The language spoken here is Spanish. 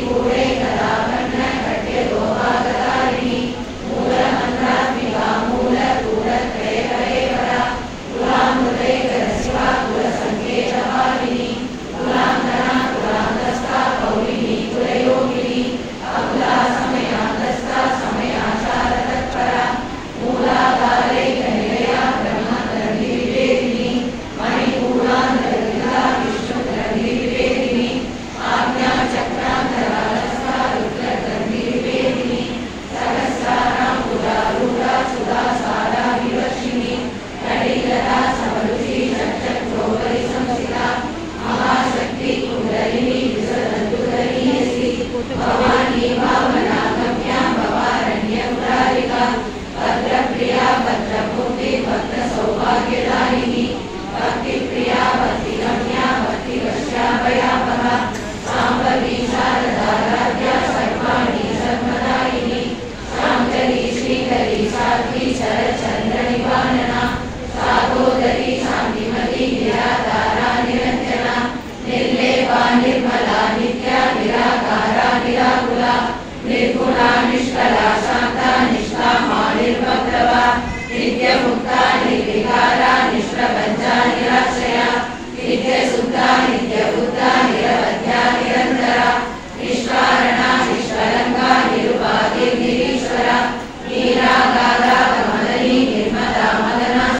y